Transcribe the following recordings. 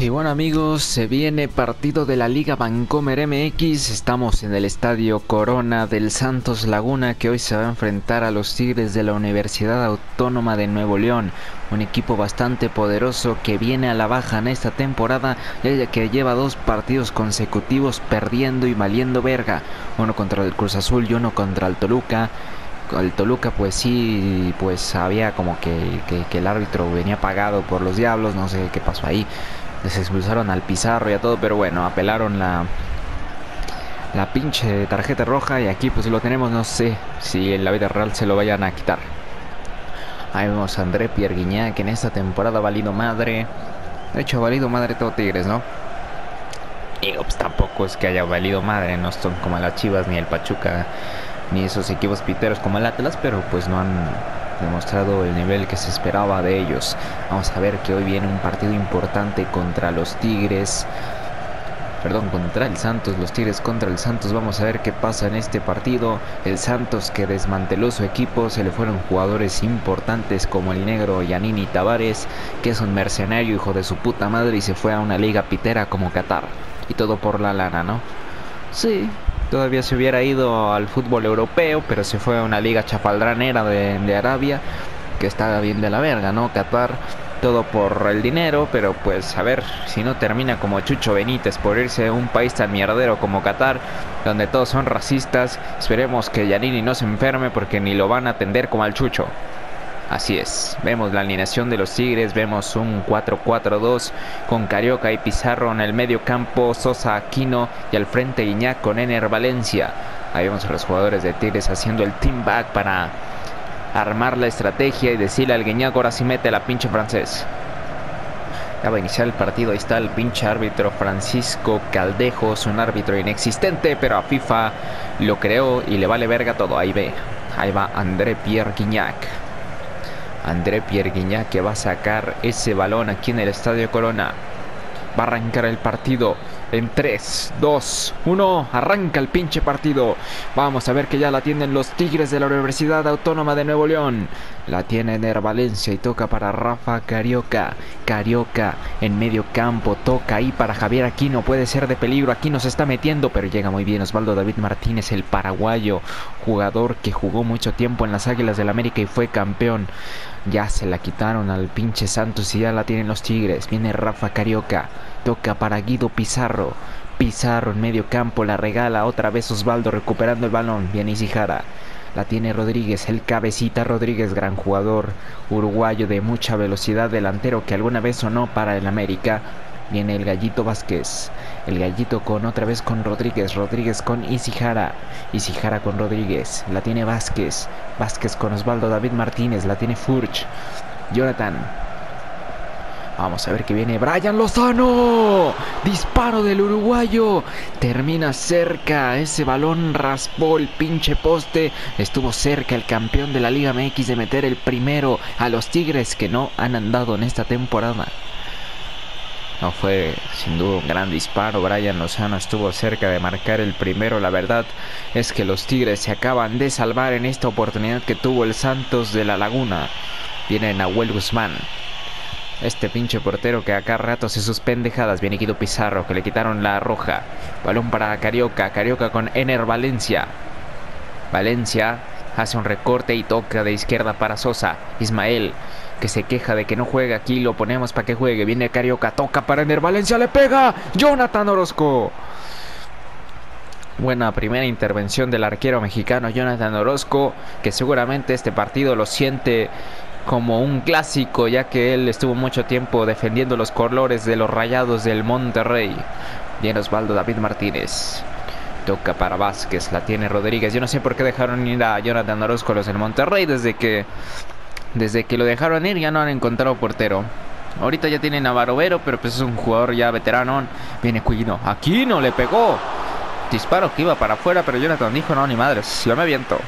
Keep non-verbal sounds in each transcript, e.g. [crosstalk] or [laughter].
Y bueno amigos, se viene partido de la Liga Bancomer MX. Estamos en el estadio Corona del Santos Laguna que hoy se va a enfrentar a los Tigres de la Universidad Autónoma de Nuevo León. Un equipo bastante poderoso que viene a la baja en esta temporada ya que lleva dos partidos consecutivos perdiendo y valiendo verga. Uno contra el Cruz Azul y uno contra el Toluca el Toluca pues sí, pues había como que, que, el árbitro venía pagado por los diablos, no sé qué pasó ahí les expulsaron al Pizarro y a todo, pero bueno, apelaron la la pinche tarjeta roja y aquí pues lo tenemos, no sé si en la vida real se lo vayan a quitar. Ahí vemos a André Pierre que en esta temporada ha valido madre. De hecho, ha valido madre todo Tigres, ¿no? Y pues tampoco es que haya valido madre, no son como las Chivas ni el Pachuca ni esos equipos piteros como el Atlas, pero pues no han demostrado el nivel que se esperaba de ellos. Vamos a ver que hoy viene un partido importante contra los Tigres. Perdón, contra el Santos, los Tigres contra el Santos. Vamos a ver qué pasa en este partido. El Santos que desmanteló su equipo, se le fueron jugadores importantes como el negro Yanini Tavares, que es un mercenario hijo de su puta madre y se fue a una liga pitera como Qatar. Y todo por la lana, ¿no? Sí, Todavía se hubiera ido al fútbol europeo, pero se fue a una liga chafaldranera de, de Arabia, que está bien de la verga, ¿no? Qatar, todo por el dinero, pero pues a ver si no termina como Chucho Benítez por irse a un país tan mierdero como Qatar, donde todos son racistas. Esperemos que Yanini no se enferme porque ni lo van a atender como al Chucho. Así es, vemos la alineación de los Tigres, vemos un 4-4-2 con Carioca y Pizarro en el medio campo, Sosa Aquino y al frente Guiñac con Ener Valencia. Ahí vemos a los jugadores de Tigres haciendo el team back para armar la estrategia y decirle al Guiñac ahora sí mete la pinche francés. Ya va a iniciar el partido, ahí está el pinche árbitro Francisco Caldejos, un árbitro inexistente, pero a FIFA lo creó y le vale verga todo. Ahí ve, ahí va André Pierre Guignac. André Pierre que va a sacar ese balón aquí en el Estadio Corona. Va a arrancar el partido en 3, 2, 1. Arranca el pinche partido. Vamos a ver que ya la tienen los Tigres de la Universidad Autónoma de Nuevo León. La tiene Ner Valencia y toca para Rafa Carioca. Carioca en medio campo. Toca ahí para Javier Aquino. Puede ser de peligro. Aquí nos está metiendo, pero llega muy bien Osvaldo David Martínez, el paraguayo. Jugador que jugó mucho tiempo en las Águilas del América y fue campeón. Ya se la quitaron al pinche Santos y ya la tienen los Tigres. Viene Rafa Carioca. Toca para Guido Pizarro. Pizarro en medio campo la regala otra vez Osvaldo recuperando el balón. Viene Isijara. La tiene Rodríguez, el cabecita Rodríguez, gran jugador uruguayo de mucha velocidad, delantero que alguna vez sonó para el América. Viene el gallito Vázquez. El gallito con otra vez con Rodríguez. Rodríguez con Isijara. Isijara con Rodríguez. La tiene Vázquez. Vázquez con Osvaldo David Martínez. La tiene Furch. Jonathan. Vamos a ver que viene Brian Lozano. Disparo del uruguayo. Termina cerca. Ese balón raspó el pinche poste. Estuvo cerca el campeón de la Liga MX de meter el primero a los Tigres que no han andado en esta temporada. No fue sin duda un gran disparo. Brian Lozano estuvo cerca de marcar el primero. La verdad es que los Tigres se acaban de salvar en esta oportunidad que tuvo el Santos de la Laguna. Viene Nahuel Guzmán. Este pinche portero que acá rato se sus pendejadas. Viene Guido Pizarro que le quitaron la roja. Balón para Carioca. Carioca con Ener Valencia. Valencia hace un recorte y toca de izquierda para Sosa. Ismael que se queja de que no juega aquí, lo ponemos para que juegue. Viene Carioca, toca para Ener Valencia, le pega. Jonathan Orozco. Buena primera intervención del arquero mexicano Jonathan Orozco, que seguramente este partido lo siente como un clásico, ya que él estuvo mucho tiempo defendiendo los colores de los rayados del Monterrey. Viene Osvaldo David Martínez. Toca para Vázquez, la tiene Rodríguez. Yo no sé por qué dejaron ir a Jonathan Orozco los del Monterrey desde que desde que lo dejaron ir ya no han encontrado portero. Ahorita ya tienen a Barovero, pero pues es un jugador ya veterano. Viene Cuino. Aquí no le pegó. Disparo que iba para afuera, pero Jonathan dijo, no, ni madres, yo me aviento.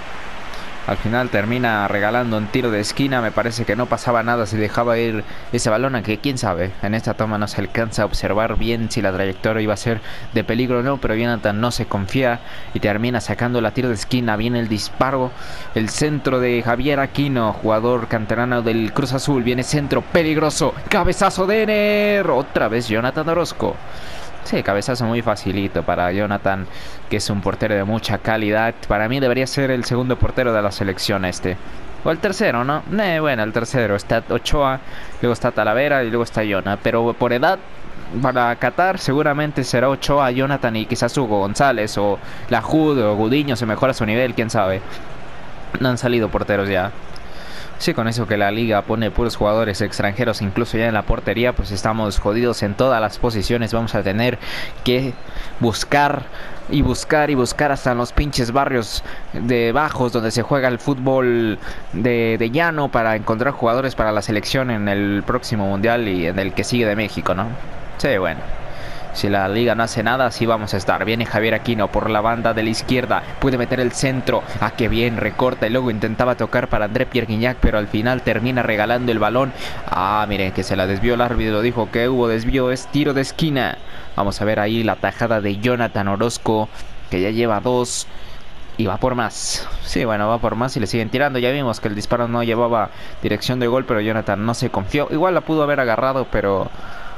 Al final termina regalando un tiro de esquina. Me parece que no pasaba nada si dejaba ir ese balón. Aunque quién sabe, en esta toma no se alcanza a observar bien si la trayectoria iba a ser de peligro o no. Pero Jonathan no se confía y termina sacando la tiro de esquina. Viene el disparo. El centro de Javier Aquino, jugador canterano del Cruz Azul. Viene centro peligroso. Cabezazo de Ener. Otra vez Jonathan Orozco. Sí, cabezazo muy facilito para Jonathan, que es un portero de mucha calidad. Para mí debería ser el segundo portero de la selección este. O el tercero, ¿no? Eh, bueno, el tercero. Está Ochoa, luego está Talavera y luego está Jonathan. Pero por edad, para Qatar seguramente será Ochoa, Jonathan y quizás Hugo González o Lajud o Gudiño se mejora su nivel, quién sabe. No han salido porteros ya. Sí, con eso que la liga pone puros jugadores extranjeros, incluso ya en la portería, pues estamos jodidos en todas las posiciones. Vamos a tener que buscar y buscar y buscar hasta en los pinches barrios de bajos donde se juega el fútbol de, de, llano para encontrar jugadores para la selección en el próximo mundial y en el que sigue de México, ¿no? Sí, bueno. Si la liga no hace nada, así vamos a estar. Viene Javier Aquino por la banda de la izquierda. Puede meter el centro. Ah, qué bien, recorta. Y luego intentaba tocar para André Pierre Guignac, pero al final termina regalando el balón. Ah, miren que se la desvió el árbitro. Dijo que hubo desvío. Es tiro de esquina. Vamos a ver ahí la tajada de Jonathan Orozco, que ya lleva dos. Y va por más. Sí, bueno, va por más y le siguen tirando. Ya vimos que el disparo no llevaba dirección de gol, pero Jonathan no se confió. Igual la pudo haber agarrado, pero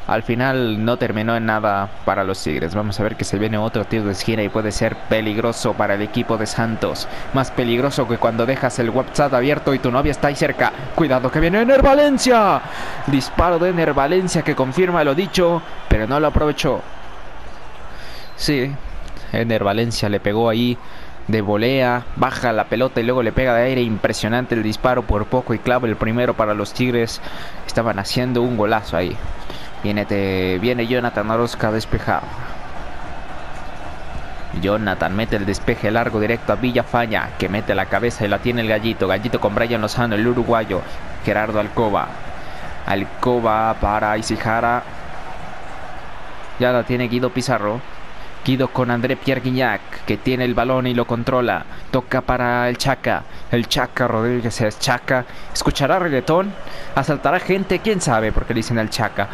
al final no terminó en nada para los Tigres. Vamos a ver que se viene otro tiro de esquina y puede ser peligroso para el equipo de Santos. Más peligroso que cuando dejas el WhatsApp abierto y tu novia está ahí cerca. Cuidado que viene Ener Valencia. Disparo de Ener Valencia que confirma lo dicho, pero no lo aprovechó. Sí, Ener Valencia le pegó ahí de volea, baja la pelota y luego le pega de aire. Impresionante el disparo por poco y clavo el primero para los Tigres. Estaban haciendo un golazo ahí. Viene, te, viene Jonathan Orozca a despejar. Jonathan mete el despeje largo directo a Villafaña, que mete la cabeza y la tiene el gallito. Gallito con Brian Lozano, el uruguayo. Gerardo Alcoba. Alcoba para Isijara. Ya la tiene Guido Pizarro. Guido con André Pierre Guignac, que tiene el balón y lo controla. Toca para el Chaca. El Chaca Rodríguez es Chaca. ¿Escuchará reggaetón? ¿Asaltará gente? ¿Quién sabe por qué le dicen el Chaca?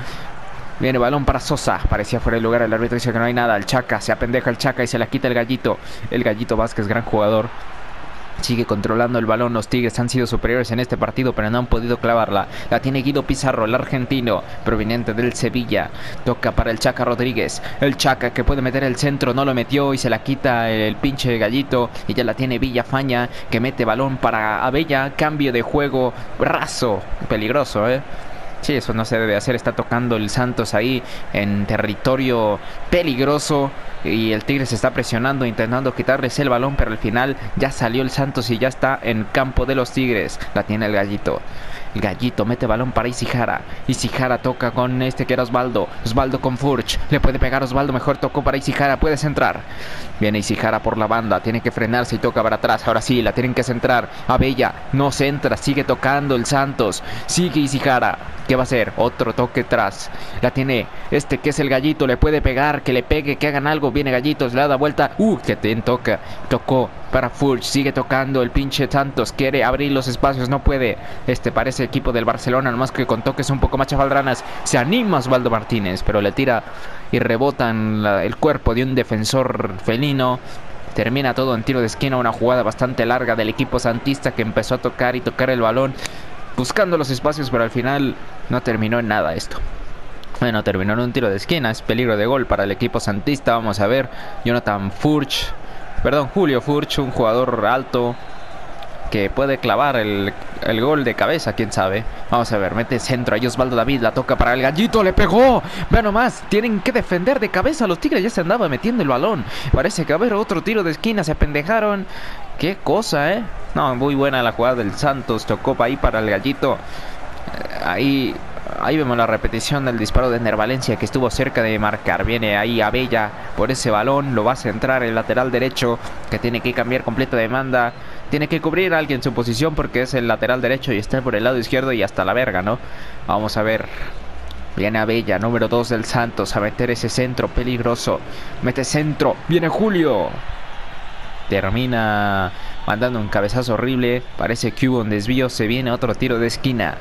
Viene balón para Sosa. Parecía fuera de lugar. El árbitro dice que no hay nada. El Chaca se apendeja el Chaca y se la quita el gallito. El gallito Vázquez, gran jugador. Sigue controlando el balón. Los Tigres han sido superiores en este partido, pero no han podido clavarla. La tiene Guido Pizarro, el argentino, proveniente del Sevilla. Toca para el Chaca Rodríguez. El Chaca que puede meter el centro, no lo metió y se la quita el pinche gallito. Y ya la tiene Villafaña, que mete balón para Abella. Cambio de juego raso. Peligroso, ¿eh? Sí, eso no se debe hacer. Está tocando el Santos ahí en territorio peligroso. Y el Tigre se está presionando, intentando quitarles el balón. Pero al final ya salió el Santos y ya está en campo de los Tigres. La tiene el gallito. Gallito mete balón para Isijara. Isijara toca con este que era Osvaldo. Osvaldo con Furch. Le puede pegar Osvaldo. Mejor tocó para Isijara. Puede centrar. Viene Isijara por la banda. Tiene que frenarse y toca para atrás. Ahora sí, la tienen que centrar. Abella no centra. Sigue tocando el Santos. Sigue Isijara. ¿Qué va a hacer? Otro toque atrás. La tiene este que es el gallito. Le puede pegar. Que le pegue. Que hagan algo. Viene gallitos. Le da vuelta. Uh, que te toca. Tocó para Furch. Sigue tocando el pinche Santos. Quiere abrir los espacios. No puede. Este parece equipo del Barcelona. Nomás que con toques un poco más chafaldranas. Se anima Osvaldo Martínez. Pero le tira y rebota el cuerpo de un defensor felino. Termina todo en tiro de esquina. Una jugada bastante larga del equipo santista que empezó a tocar y tocar el balón. Buscando los espacios. Pero al final no terminó en nada esto. Bueno, terminó en un tiro de esquina. Es peligro de gol para el equipo santista. Vamos a ver. Jonathan Furch. Perdón, Julio Furch, un jugador alto, que puede clavar el, el, gol de cabeza, quién sabe. Vamos a ver, mete centro ahí Osvaldo David, la toca para el gallito, le pegó. Ve nomás, tienen que defender de cabeza. Los Tigres ya se andaba metiendo el balón. Parece que a ver otro tiro de esquina, se apendejaron. Qué cosa, ¿eh? No, muy buena la jugada del Santos, tocó ahí para el gallito. Ahí Ahí vemos la repetición del disparo de Nervalencia que estuvo cerca de marcar. Viene ahí Abella por ese balón. Lo va a centrar el lateral derecho que tiene que cambiar completo de demanda. Tiene que cubrir a alguien su posición porque es el lateral derecho y está por el lado izquierdo y hasta la verga, ¿no? Vamos a ver. Viene Abella, número 2 del Santos, a meter ese centro peligroso. Mete centro. Viene Julio. termina mandando un cabezazo horrible. Parece que hubo un desvío. Se viene otro tiro de esquina.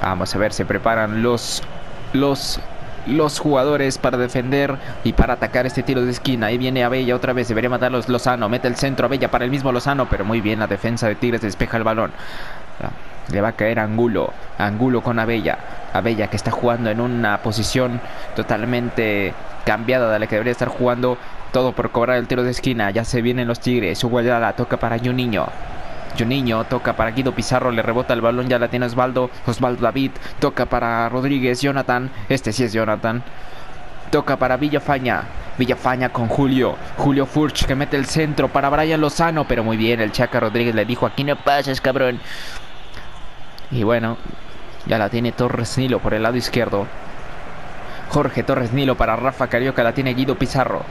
Vamos a ver, se preparan los, los, los jugadores para defender y para atacar este tiro de esquina. Ahí viene Abella otra vez. Debería matarlos Lozano. Mete el centro Abella para el mismo Lozano. Pero muy bien la defensa de Tigres despeja el balón. Le va a caer Angulo. Angulo con Abella. Abella que está jugando en una posición totalmente cambiada de la que debería estar jugando. Todo por cobrar el tiro de esquina. Ya se vienen los Tigres. la toca para Juninho. Juninho toca para Guido Pizarro, le rebota el balón, ya la tiene Osvaldo. Osvaldo David toca para Rodríguez, Jonathan. Este sí es Jonathan. Toca para Villafaña. Villafaña con Julio. Julio Furch que mete el centro para Brian Lozano. Pero muy bien, el Chaca Rodríguez le dijo: Aquí no pasas, cabrón. Y bueno, ya la tiene Torres Nilo por el lado izquierdo. Jorge Torres Nilo para Rafa Carioca. La tiene Guido Pizarro.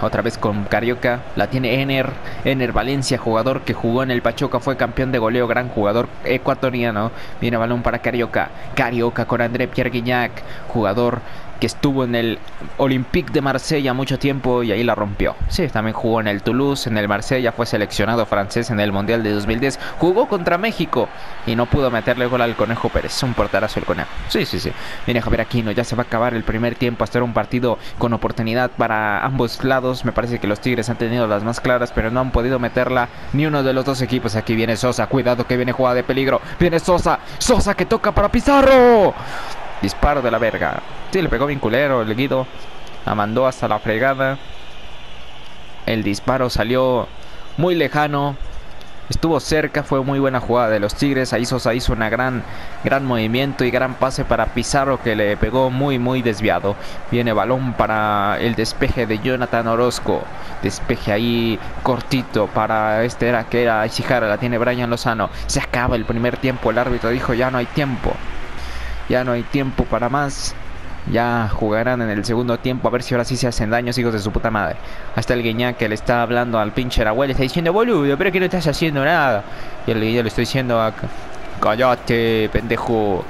Otra vez con Carioca. La tiene Ener. Ener Valencia, jugador que jugó en el Pachuca. Fue campeón de goleo. Gran jugador ecuatoriano. Viene balón para Carioca. Carioca con André Pierre Guignac. Jugador que estuvo en el Olympique de Marsella mucho tiempo y ahí la rompió. Sí, también jugó en el Toulouse, en el Marsella, fue seleccionado francés en el Mundial de 2010. Jugó contra México y no pudo meterle gol al Conejo Pérez. Un porterazo el Conejo. Sí, sí, sí. Viene Javier Aquino, ya se va a acabar el primer tiempo. Hasta era un partido con oportunidad para ambos lados. Me parece que los Tigres han tenido las más claras, pero no han podido meterla ni uno de los dos equipos. Aquí viene Sosa, cuidado que viene jugada de peligro. Viene Sosa, Sosa que toca para Pizarro. Disparo de la verga. Sí, le pegó bien culero el Guido. La mandó hasta la fregada. El disparo salió muy lejano. Estuvo cerca, fue muy buena jugada de los Tigres. Ahí Sosa hizo una gran, gran movimiento y gran pase para Pizarro que le pegó muy, muy desviado. Viene balón para el despeje de Jonathan Orozco. Despeje ahí cortito para este era que era Ishihara. La tiene Brian Lozano. Se acaba el primer tiempo. El árbitro dijo ya no hay tiempo. Ya no hay tiempo para más. Ya jugarán en el segundo tiempo a ver si ahora sí se hacen daños, hijos de su puta madre. Hasta el Guiñac que le está hablando al pinche Arahuel, le está diciendo, boludo, pero que no estás haciendo nada. Y el le estoy diciendo, a... cállate, pendejo.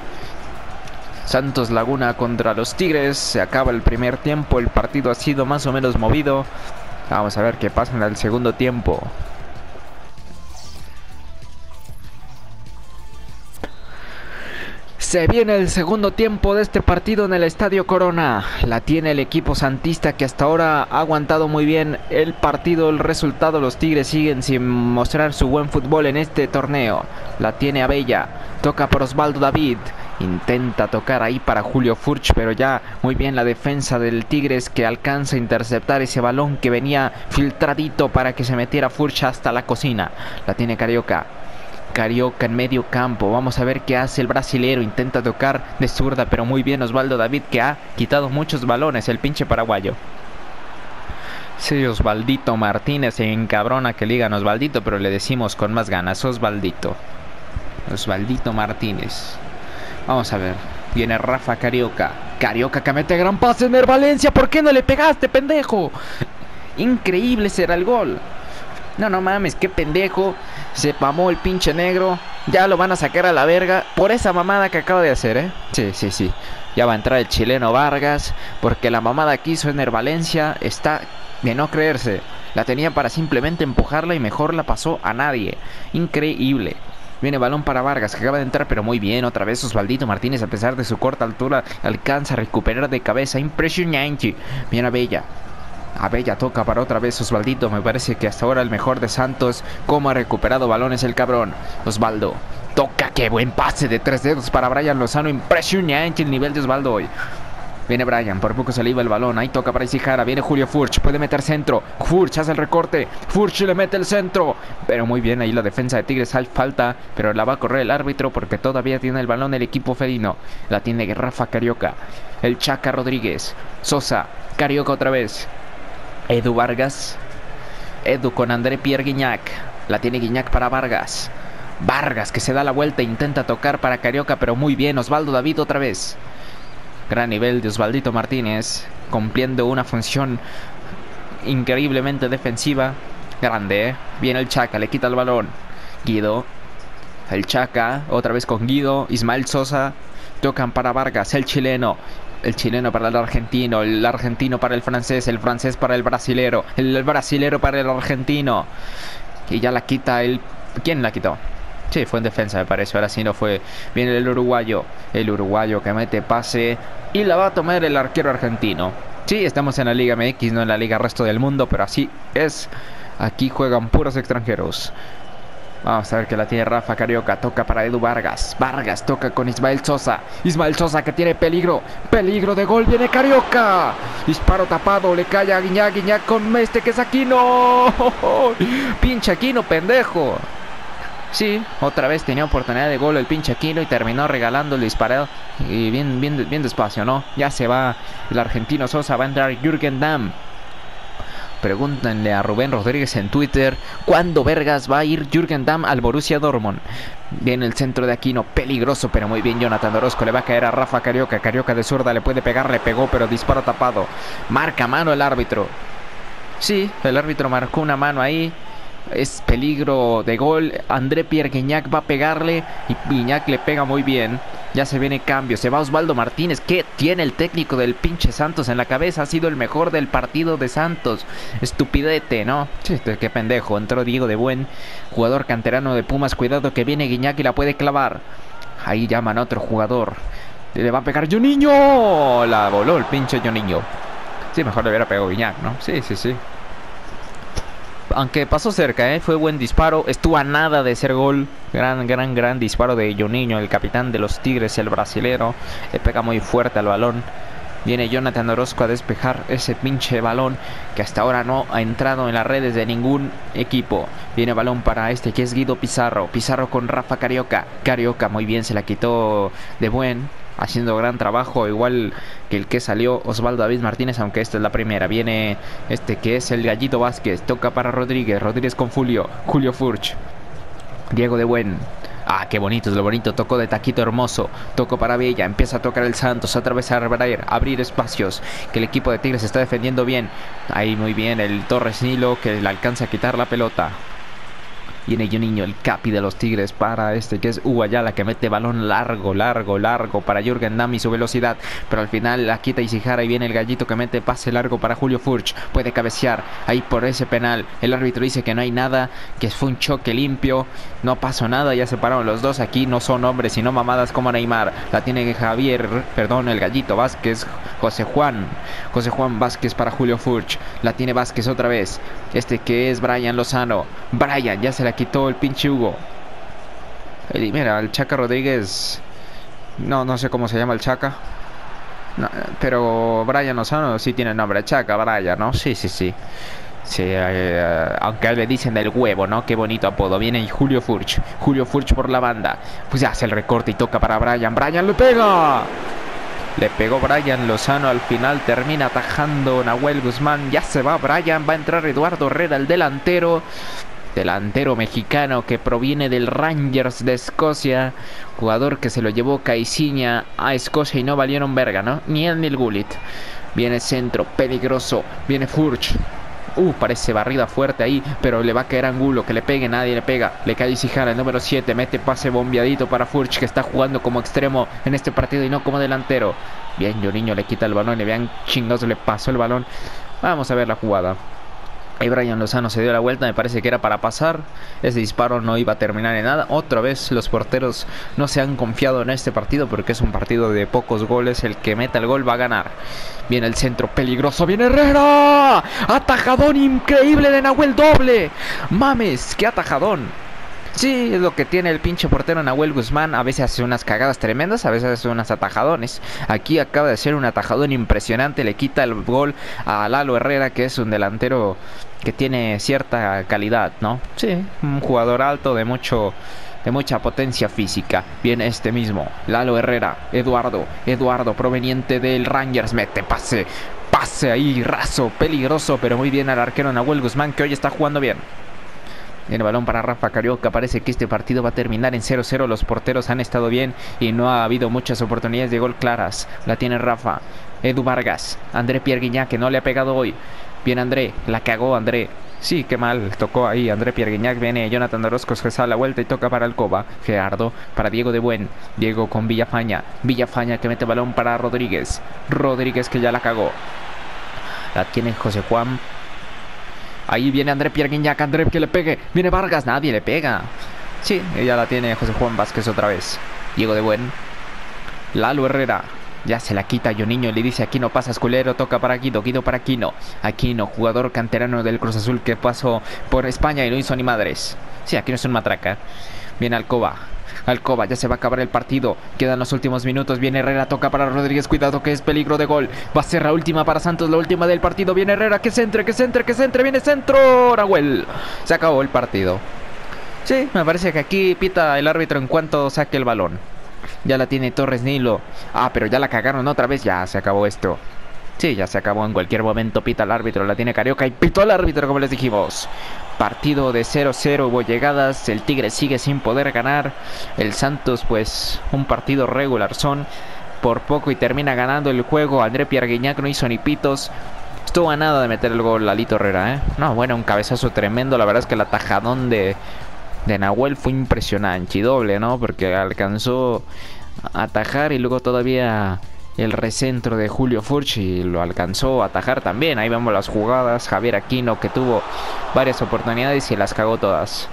Santos Laguna contra los Tigres. Se acaba el primer tiempo, el partido ha sido más o menos movido. Vamos a ver qué pasa en el segundo tiempo. Se viene el segundo tiempo de este partido en el Estadio Corona. La tiene el equipo santista que hasta ahora ha aguantado muy bien el partido, el resultado. Los Tigres siguen sin mostrar su buen fútbol en este torneo. La tiene Abella. Toca por Osvaldo David. Intenta tocar ahí para Julio Furch, pero ya muy bien la defensa del Tigres que alcanza a interceptar ese balón que venía filtradito para que se metiera Furch hasta la cocina. La tiene Carioca. Carioca en medio campo. Vamos a ver qué hace el brasilero. Intenta tocar de zurda, pero muy bien Osvaldo David que ha quitado muchos balones, el pinche paraguayo. Sí, Osvaldito Martínez se encabrona que le digan Osvaldito, pero le decimos con más ganas, Osvaldito. Osvaldito Martínez. Vamos a ver. Viene Rafa Carioca. Carioca que mete gran pase en el Valencia. ¿Por qué no le pegaste, pendejo? Increíble será el gol. No, no mames, qué pendejo. Se pamó el pinche negro. Ya lo van a sacar a la verga por esa mamada que acaba de hacer, ¿eh? Sí, sí, sí. Ya va a entrar el chileno Vargas. Porque la mamada que hizo en el Valencia está de no creerse. La tenía para simplemente empujarla y mejor la pasó a nadie. Increíble. Viene balón para Vargas que acaba de entrar, pero muy bien. Otra vez Osvaldito Martínez, a pesar de su corta altura, alcanza a recuperar de cabeza. Impresionante. Viene a Bella. Abella toca para otra vez Osvaldito. Me parece que hasta ahora el mejor de Santos. Como ha recuperado balones el cabrón. Osvaldo. Toca, qué buen pase de tres dedos para Brian Lozano. Impresionante el nivel de Osvaldo hoy. Viene Brian, por poco se le iba el balón. Ahí toca para Isijara. Viene Julio Furch. Puede meter centro. Furch hace el recorte. Furch le mete el centro. Pero muy bien ahí la defensa de Tigres. Hay falta. Pero la va a correr el árbitro porque todavía tiene el balón el equipo felino. La tiene Rafa Carioca. El Chaca Rodríguez. Sosa. Carioca otra vez. Edu Vargas. Edu con André Pierre Guignac. La tiene Guignac para Vargas. Vargas que se da la vuelta, intenta tocar para Carioca, pero muy bien. Osvaldo David otra vez. Gran nivel de Osvaldito Martínez, cumpliendo una función increíblemente defensiva. Grande, ¿eh? Viene el Chaca, le quita el balón. Guido. El Chaca, otra vez con Guido. Ismael Sosa. Tocan para Vargas, el chileno. El chileno para el argentino, el argentino para el francés, el francés para el brasilero, el brasilero para el argentino. Y ya la quita el... ¿Quién la quitó? Sí, fue en defensa, me parece. Ahora sí no fue. Viene el uruguayo. El uruguayo que mete pase. Y la va a tomar el arquero argentino. Sí, estamos en la Liga MX, no en la Liga Resto del Mundo, pero así es. Aquí juegan puros extranjeros. Vamos a ver que la tiene Rafa Carioca. Toca para Edu Vargas. Vargas toca con Ismael Sosa. Ismael Sosa que tiene peligro. Peligro de gol. Viene Carioca. Disparo tapado. Le cae a Guiñac. Guiñac con este que es Aquino. [laughs] Pinche Aquino, pendejo. Sí, otra vez tenía oportunidad de gol el pinche Aquino y terminó regalando el disparado. Y bien, bien, bien despacio, ¿no? Ya se va el argentino Sosa. Va a entrar Jürgen Damm. Pregúntenle a Rubén Rodríguez en Twitter cuándo vergas va a ir Jürgen Damm al Borussia Dortmund. Viene el centro de Aquino, peligroso, pero muy bien Jonathan Orozco. Le va a caer a Rafa Carioca. Carioca de zurda le puede pegar, le pegó, pero disparo tapado. Marca mano el árbitro. Sí, el árbitro marcó una mano ahí. Es peligro de gol. André Pierre Guignac va a pegarle y Guignac le pega muy bien. Ya se viene cambio. Se va Osvaldo Martínez. ¿Qué tiene el técnico del pinche Santos en la cabeza? Ha sido el mejor del partido de Santos. Estupidete, ¿no? Sí, qué pendejo. Entró Diego de Buen, jugador canterano de Pumas. Cuidado que viene Guiñac y la puede clavar. Ahí llaman a otro jugador. Le va a pegar Juninho. La voló el pinche Juninho. Sí, mejor le hubiera pegado Guiñac, ¿no? Sí, sí, sí aunque pasó cerca, ¿eh? fue buen disparo, estuvo a nada de ser gol. Gran, gran, gran disparo de Juninho, el capitán de los Tigres, el brasilero. Le pega muy fuerte al balón. Viene Jonathan Orozco a despejar ese pinche balón que hasta ahora no ha entrado en las redes de ningún equipo. Viene balón para este que es Guido Pizarro. Pizarro con Rafa Carioca. Carioca muy bien se la quitó de buen haciendo gran trabajo, igual que el que salió Osvaldo David Martínez, aunque esta es la primera. Viene este que es el Gallito Vázquez, toca para Rodríguez, Rodríguez con Julio, Julio Furch, Diego de Buen. Ah, qué bonito, es lo bonito. Tocó de taquito hermoso. Tocó para Bella. Empieza a tocar el Santos. Otra vez a abrir espacios. Que el equipo de Tigres está defendiendo bien. Ahí muy bien el Torres Nilo que le alcanza a quitar la pelota. Viene niño el capi de los Tigres, para este que es Uguayala, que mete balón largo, largo, largo para Jürgen Damm y su velocidad. Pero al final la quita Isijara y viene el gallito que mete pase largo para Julio Furch. Puede cabecear ahí por ese penal. El árbitro dice que no hay nada, que fue un choque limpio. No pasó nada, ya se pararon los dos. Aquí no son hombres, sino mamadas como Neymar. La tiene Javier, perdón, el gallito Vázquez, José Juan. José Juan Vázquez para Julio Furch. La tiene Vázquez otra vez. Este que es Brian Lozano. Brian ya se la quitó el pinche Hugo. Mira, el Chaca Rodríguez. No, no sé cómo se llama el Chaca. pero Brian Lozano sí tiene nombre. Chaca, Brian, ¿no? Sí, sí, sí. Sí, eh, aunque le dicen del huevo, ¿no? Qué bonito apodo. Viene Julio Furch. Julio Furch por la banda. Pues hace el recorte y toca para Brian. Brian le pega. Le pegó Brian Lozano al final, termina atajando Nahuel Guzmán. Ya se va Brian, va a entrar Eduardo Herrera, el delantero. Delantero mexicano que proviene del Rangers de Escocia. Jugador que se lo llevó Caiciña a Escocia y no valieron verga, ¿no? Ni él ni el Gullit. Viene centro, peligroso. Viene Furch. Uh, parece barrida fuerte ahí, pero le va a caer Angulo, que le pegue, nadie le pega. Le cae Isijara, el número 7, mete pase bombeadito para Furch, que está jugando como extremo en este partido y no como delantero. Bien, Lloriño le quita el balón, le vean chingados, le pasó el balón. Vamos a ver la jugada. Ahí Brian Lozano se dio la vuelta, me parece que era para pasar. Ese disparo no iba a terminar en nada. Otra vez los porteros no se han confiado en este partido porque es un partido de pocos goles. El que meta el gol va a ganar. Viene el centro peligroso, viene Herrera. Atajadón increíble de Nahuel doble. Mames, qué atajadón. Sí, es lo que tiene el pinche portero Nahuel Guzmán. A veces hace unas cagadas tremendas, a veces hace unas atajadones. Aquí acaba de ser un atajadón impresionante. Le quita el gol a Lalo Herrera, que es un delantero que tiene cierta calidad, ¿no? Sí, un jugador alto de mucho de mucha potencia física. Viene este mismo, Lalo Herrera, Eduardo, Eduardo proveniente del Rangers, mete pase, pase ahí, raso, peligroso, pero muy bien al arquero Nahuel Guzmán que hoy está jugando bien. El balón para Rafa Carioca. Parece que este partido va a terminar en 0-0. Los porteros han estado bien y no ha habido muchas oportunidades de gol claras. La tiene Rafa. Edu Vargas. André Pierre que no le ha pegado hoy. Viene André, la cagó André. Sí, qué mal, tocó ahí André Pierguiñac, viene Jonathan Orozco, se da la vuelta y toca para Alcoba. Gerardo para Diego de Buen, Diego con Villafaña, Villafaña que mete balón para Rodríguez, Rodríguez que ya la cagó. La tiene José Juan. Ahí viene André Pierguiñac, André que le pegue, viene Vargas, nadie le pega. Sí, ella la tiene José Juan Vázquez otra vez. Diego de Buen, Lalo Herrera, ya se la quita Niño le dice aquí no pasas culero, toca para Guido, Guido para Aquino. Aquino, jugador canterano del Cruz Azul que pasó por España y no hizo ni madres. Sí, aquí no es un matraca. Viene Alcoba. Alcoba, ya se va a acabar el partido. Quedan los últimos minutos. Viene Herrera, toca para Rodríguez. Cuidado que es peligro de gol. Va a ser la última para Santos, la última del partido. Viene Herrera, que se entre, que se entre, que se entre. Viene centro. Nahuel. Se acabó el partido. Sí, me parece que aquí pita el árbitro en cuanto saque el balón. Ya la tiene Torres Nilo. Ah, pero ya la cagaron otra vez. Ya se acabó esto. Sí, ya se acabó. En cualquier momento pita el árbitro. La tiene Carioca y pitó el árbitro, como les dijimos. Partido de 0-0. Hubo llegadas. El Tigre sigue sin poder ganar. El Santos, pues, un partido regular son. Por poco y termina ganando el juego. André Pierguiñac no hizo ni pitos. Estuvo a nada de meter el gol Lalito Herrera, ¿eh? No, bueno, un cabezazo tremendo. La verdad es que el atajadón de de Nahuel fue impresionante y doble, ¿no? Porque alcanzó a atajar y luego todavía el recentro de Julio Furchi lo alcanzó a atajar también. Ahí vemos las jugadas. Javier Aquino que tuvo varias oportunidades y las cagó todas.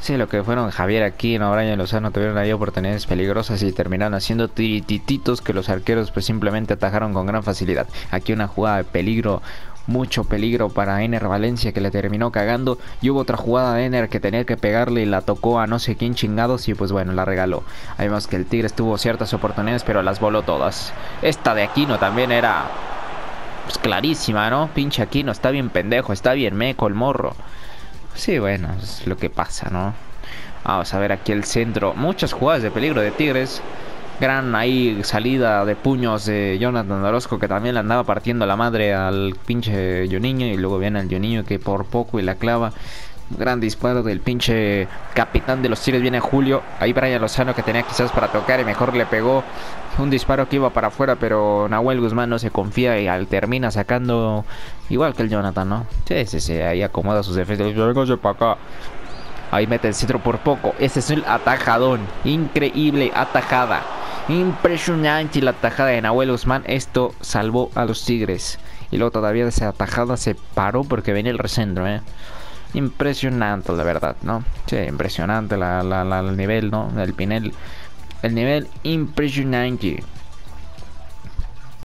Sí, lo que fueron Javier Aquino, Brian Lozano tuvieron ahí oportunidades peligrosas y terminaron haciendo tiritititos que los arqueros pues simplemente atajaron con gran facilidad. Aquí una jugada de peligro mucho peligro para Ener Valencia que le terminó cagando. Y hubo otra jugada de Ener que tenía que pegarle y la tocó a no sé quién chingados y pues bueno, la regaló. Ahí vemos que el Tigres tuvo ciertas oportunidades pero las voló todas. Esta de Aquino también era pues, clarísima, ¿no? Pinche Aquino, está bien pendejo, está bien meco el morro. Sí, bueno, es lo que pasa, ¿no? Vamos a ver aquí el centro. Muchas jugadas de peligro de Tigres. Gran ahí salida de puños de Jonathan Orozco que también le andaba partiendo la madre al pinche Yoniño y luego viene el Yoniño que por poco y la clava. Gran disparo del pinche capitán de los Tigres viene Julio. Ahí Brian Lozano que tenía quizás para tocar y mejor le pegó un disparo que iba para afuera, pero Nahuel Guzmán no se confía y al termina sacando igual que el Jonathan, ¿no? Sí, sí, sí, ahí acomoda sus defensas. para acá. Ahí mete el centro por poco. Ese es el atajadón. Increíble atajada. Impresionante la tajada de Nahuel Guzmán. Esto salvó a los Tigres. Y luego todavía esa atajada se paró porque venía el recentro, ¿eh? Impresionante, la verdad, ¿no? Sí, impresionante la, el nivel, ¿no? El Pinel. El nivel impresionante.